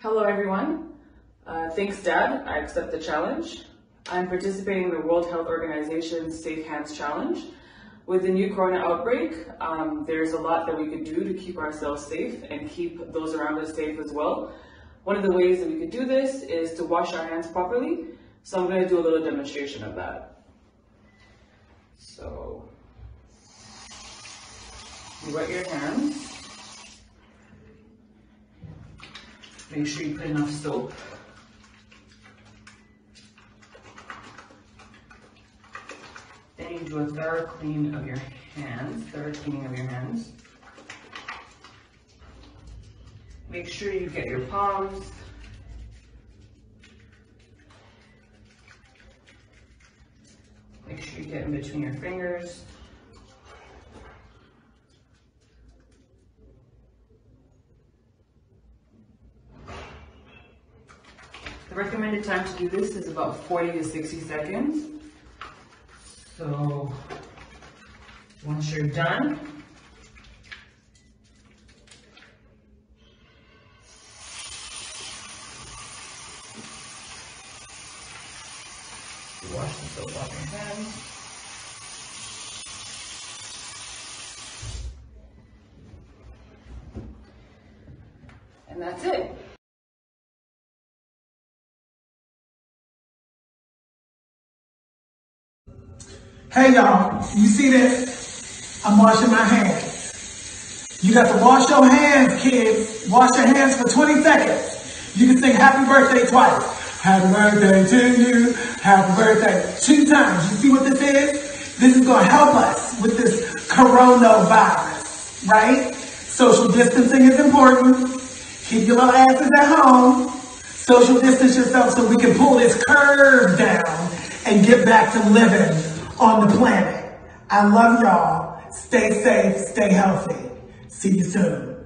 Hello, everyone. Uh, thanks, Dad. I accept the challenge. I'm participating in the World Health Organization's Safe Hands Challenge. With the new corona outbreak, um, there's a lot that we could do to keep ourselves safe and keep those around us safe as well. One of the ways that we could do this is to wash our hands properly. So I'm going to do a little demonstration of that. So, you wet your hands. Make sure you put enough soap. Then you do a thorough clean of your hands, thorough cleaning of your hands. Make sure you get your palms. Make sure you get in between your fingers. Recommended time to do this is about 40 to 60 seconds. So once you're done, you wash the soap off your hands. And that's it. Hey y'all, you see this? I'm washing my hands. You got to wash your hands, kids. Wash your hands for 20 seconds. You can sing happy birthday twice. Happy birthday to you. Happy birthday two times. You see what this is? This is going to help us with this coronavirus, right? Social distancing is important. Keep your little asses at home. Social distance yourself so we can pull this curve down and get back to living on the planet. I love y'all. Stay safe, stay healthy. See you soon.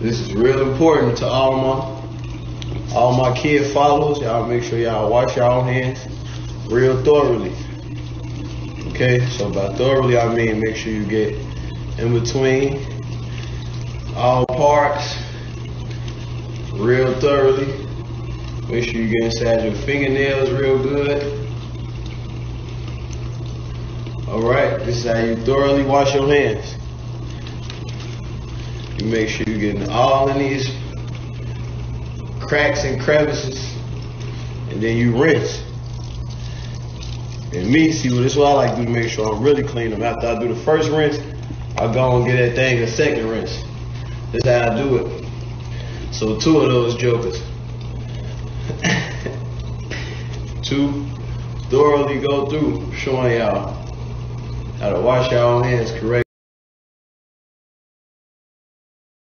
This is real important to all my all my kid followers. Y'all make sure y'all wash y'all hands real thoroughly. Okay, so by thoroughly I mean make sure you get in between all parts real thoroughly. Make sure you get inside your fingernails real good. Alright, this is how you thoroughly wash your hands. You make sure you're getting all in these cracks and crevices, and then you rinse. And me, see, well, this is what I like to do to make sure I'm really clean them. After I do the first rinse, I go and get that thing a second rinse. That's how I do it. So two of those jokers. two thoroughly go through showing y'all how to wash your own hands correctly.